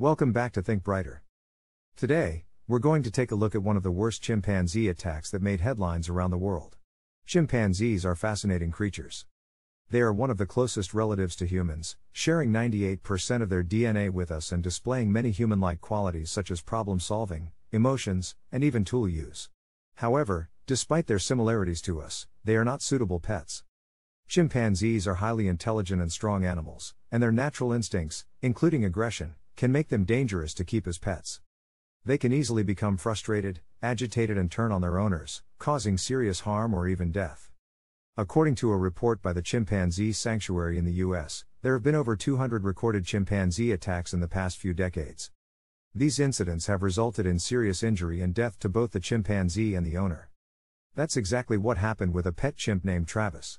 Welcome back to Think Brighter. Today, we're going to take a look at one of the worst chimpanzee attacks that made headlines around the world. Chimpanzees are fascinating creatures. They are one of the closest relatives to humans, sharing 98% of their DNA with us and displaying many human like qualities such as problem solving, emotions, and even tool use. However, despite their similarities to us, they are not suitable pets. Chimpanzees are highly intelligent and strong animals, and their natural instincts, including aggression, can make them dangerous to keep as pets. They can easily become frustrated, agitated, and turn on their owners, causing serious harm or even death. According to a report by the Chimpanzee Sanctuary in the US, there have been over 200 recorded chimpanzee attacks in the past few decades. These incidents have resulted in serious injury and death to both the chimpanzee and the owner. That's exactly what happened with a pet chimp named Travis.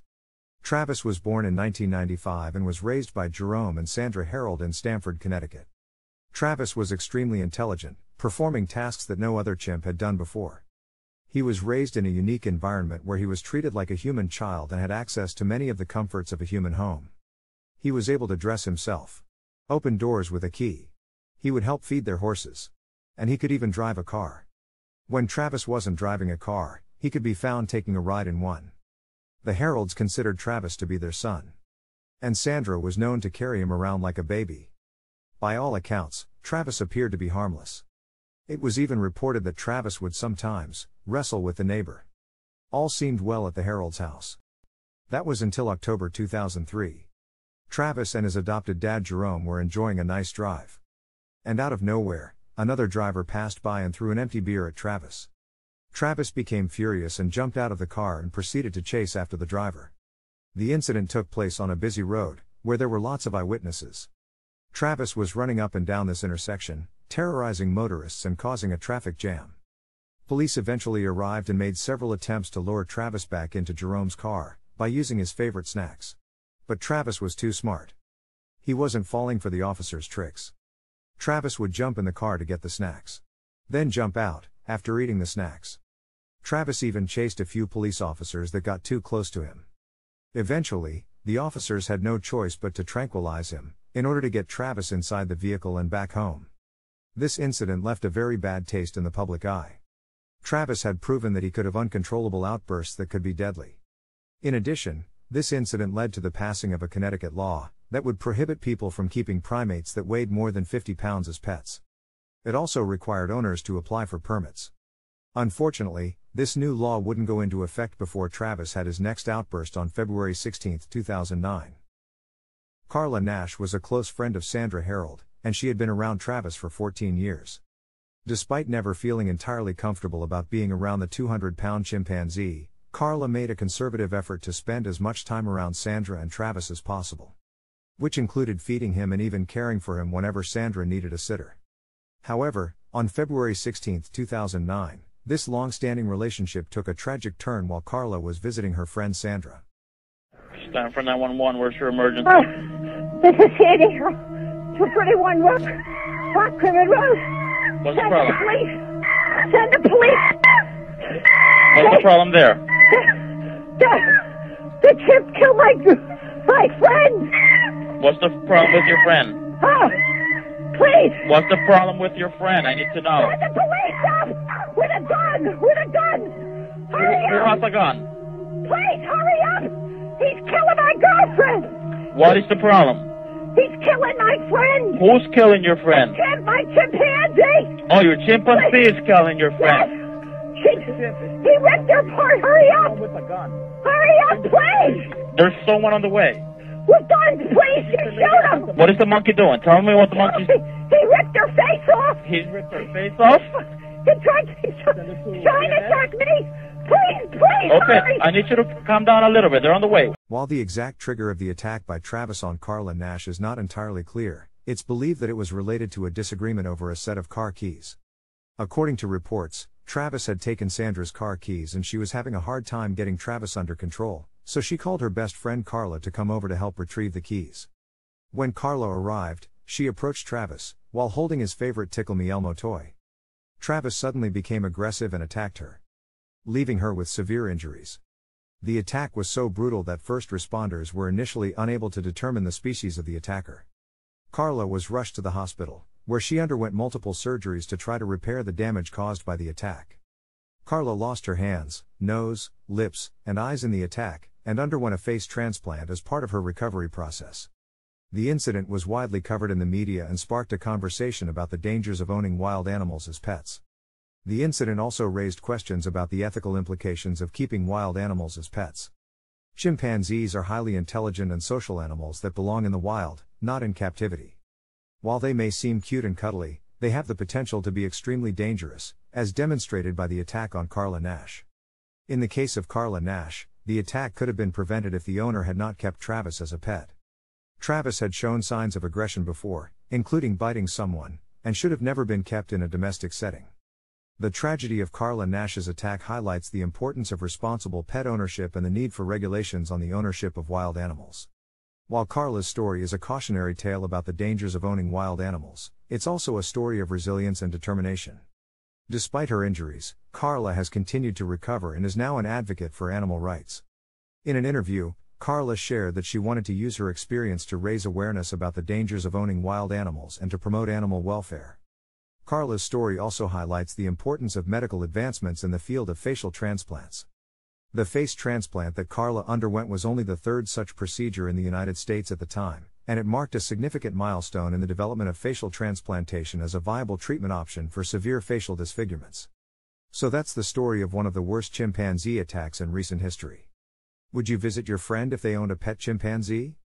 Travis was born in 1995 and was raised by Jerome and Sandra Herold in Stamford, Connecticut. Travis was extremely intelligent, performing tasks that no other chimp had done before. He was raised in a unique environment where he was treated like a human child and had access to many of the comforts of a human home. He was able to dress himself, open doors with a key. He would help feed their horses. And he could even drive a car. When Travis wasn't driving a car, he could be found taking a ride in one. The Herolds considered Travis to be their son. And Sandra was known to carry him around like a baby. By all accounts, Travis appeared to be harmless. It was even reported that Travis would sometimes wrestle with the neighbor. All seemed well at the Herold's house. That was until October 2003. Travis and his adopted dad Jerome were enjoying a nice drive. And out of nowhere, another driver passed by and threw an empty beer at Travis. Travis became furious and jumped out of the car and proceeded to chase after the driver. The incident took place on a busy road, where there were lots of eyewitnesses. Travis was running up and down this intersection, terrorizing motorists and causing a traffic jam. Police eventually arrived and made several attempts to lure Travis back into Jerome's car by using his favorite snacks. But Travis was too smart. He wasn't falling for the officer's tricks. Travis would jump in the car to get the snacks. Then jump out, after eating the snacks. Travis even chased a few police officers that got too close to him. Eventually, the officers had no choice but to tranquilize him, in order to get Travis inside the vehicle and back home. This incident left a very bad taste in the public eye. Travis had proven that he could have uncontrollable outbursts that could be deadly. In addition, this incident led to the passing of a Connecticut law that would prohibit people from keeping primates that weighed more than 50 pounds as pets. It also required owners to apply for permits. Unfortunately, this new law wouldn't go into effect before Travis had his next outburst on February 16, 2009. Carla Nash was a close friend of Sandra Herold, and she had been around Travis for 14 years. Despite never feeling entirely comfortable about being around the 200 pound chimpanzee, Carla made a conservative effort to spend as much time around Sandra and Travis as possible. Which included feeding him and even caring for him whenever Sandra needed a sitter. However, on February 16, 2009, this long standing relationship took a tragic turn while Carla was visiting her friend Sandra. Stamford 911, where's your emergency? This is Sandy. 231 Road, Rockrimmon Road. What's the Send problem? the police. Send the police. What's the problem there? The, the chimp killed my, my friend. What's the problem with your friend? Oh, please. What's the problem with your friend? I need to know. Send the police up with a gun, with a gun. Hurry who up. has a gun? Please, hurry up. He's killing my girlfriend. What is the problem? He's killing my friend. Who's killing your friend? Chimp, my chimpanzee. Oh, your chimpanzee is killing your Yes. friend. She, he ripped her apart. Hurry up. With a gun. Hurry up, please. There's someone on the way. With guns, please. You shoot him. What is the monkey doing? Tell me what the monkey's... He, he ripped her face off. He ripped her face off? He tried to, he's trying to attack me. Please, please, Okay, hurry. I need you to calm down a little bit. They're on the way. While the exact trigger of the attack by Travis on Carla Nash is not entirely clear, it's believed that it was related to a disagreement over a set of car keys. According to reports, Travis had taken Sandra's car keys and she was having a hard time getting Travis under control, so she called her best friend Carla to come over to help retrieve the keys. When Carla arrived, she approached Travis, while holding his favorite Tickle Me Elmo toy. Travis suddenly became aggressive and attacked her, leaving her with severe injuries. The attack was so brutal that first responders were initially unable to determine the species of the attacker. Carla was rushed to the hospital, where she underwent multiple surgeries to try to repair the damage caused by the attack. Carla lost her hands, nose, lips, and eyes in the attack, and underwent a face transplant as part of her recovery process. The incident was widely covered in the media and sparked a conversation about the dangers of owning wild animals as pets. The incident also raised questions about the ethical implications of keeping wild animals as pets. Chimpanzees are highly intelligent and social animals that belong in the wild, not in captivity. While they may seem cute and cuddly, they have the potential to be extremely dangerous, as demonstrated by the attack on Carla Nash. In the case of Carla Nash, the attack could have been prevented if the owner had not kept Travis as a pet. Travis had shown signs of aggression before, including biting someone, and should have never been kept in a domestic setting. The tragedy of Carla Nash's attack highlights the importance of responsible pet ownership and the need for regulations on the ownership of wild animals. While Carla's story is a cautionary tale about the dangers of owning wild animals, it's also a story of resilience and determination. Despite her injuries, Carla has continued to recover and is now an advocate for animal rights. In an interview, Carla shared that she wanted to use her experience to raise awareness about the dangers of owning wild animals and to promote animal welfare. Carla's story also highlights the importance of medical advancements in the field of facial transplants. The face transplant that Carla underwent was only the third such procedure in the United States at the time, and it marked a significant milestone in the development of facial transplantation as a viable treatment option for severe facial disfigurements. So that's the story of one of the worst chimpanzee attacks in recent history. Would you visit your friend if they owned a pet chimpanzee?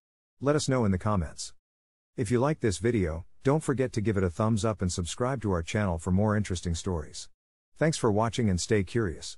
Let us know in the comments. If you like this video, don't forget to give it a thumbs up and subscribe to our channel for more interesting stories. Thanks for watching and stay curious.